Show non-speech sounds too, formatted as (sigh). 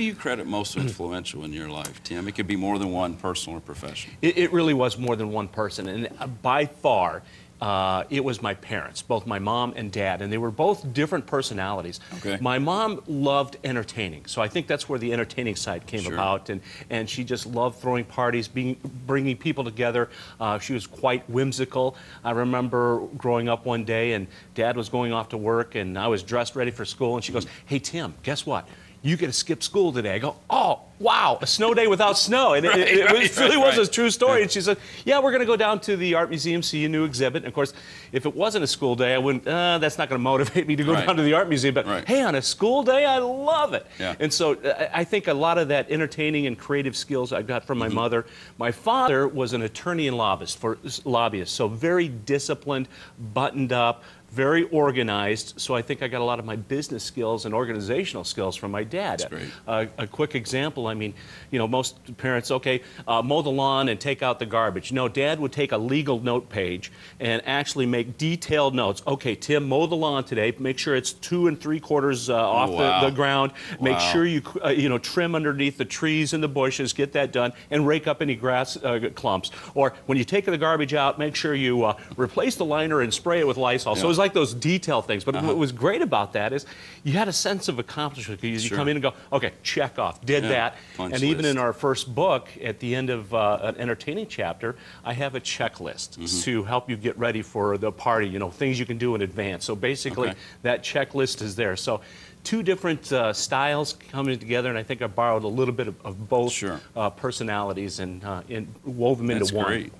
do you credit most influential in your life, Tim? It could be more than one, personal or professional. It, it really was more than one person, and uh, by far, uh, it was my parents, both my mom and dad, and they were both different personalities. Okay. My mom loved entertaining, so I think that's where the entertaining side came Sure. about, and, and she just loved throwing parties, being, bringing people together. Uh, she was quite whimsical. I remember growing up one day, and dad was going off to work, and I was dressed ready for school, and she goes, "Hey Tim, guess what? You get to skip school today." I go, "Oh." Wow, a snow day without snow. And it- Right, it, it, (laughs) right, really right, was a true story. And she said, Yeah, we're going to go down to the art museum, see a new exhibit. And of course, if it wasn't a school day, I wouldn't, uh, that's not going to motivate me to go down to the art museum. But Right. hey, on a school day, I love it. Yeah. And so uh, I think a lot of that entertaining and creative skills I got from my mother. My father was an attorney and lobbyist, for, lobbyist, so very disciplined, buttoned up, very organized. So I think I got a lot of my business skills and organizational skills from my dad. That's great. Uh, a quick example, I mean, you know, most parents, okay, uh, mow the lawn and take out the garbage. No, dad would take a legal note page and actually make detailed notes. Okay, Tim, mow the lawn today. Make sure it's two and three quarters uh, off wow. the, the ground. Make Wow. sure you, uh, you know, trim underneath the trees and the bushes, get that done, and rake up any grass uh, clumps. Or when you take the garbage out, make sure you uh, replace the liner and spray it with Lysol. So Yeah. was like those detail things. But Uh-huh. what was great about that is you had a sense of accomplishment because you Sure. come in and go, okay, check off, did Yeah, that. punch and even in our first book, at the end of uh, an entertaining chapter, I have a checklist Mm-hmm. to help you get ready for the party, you know, things you can do in advance. So basically, Okay. that checklist is there. So two different uh, styles coming together, and I think I borrowed a little bit of, of both Sure. uh, personalities and, uh, and wove them That's into one. great.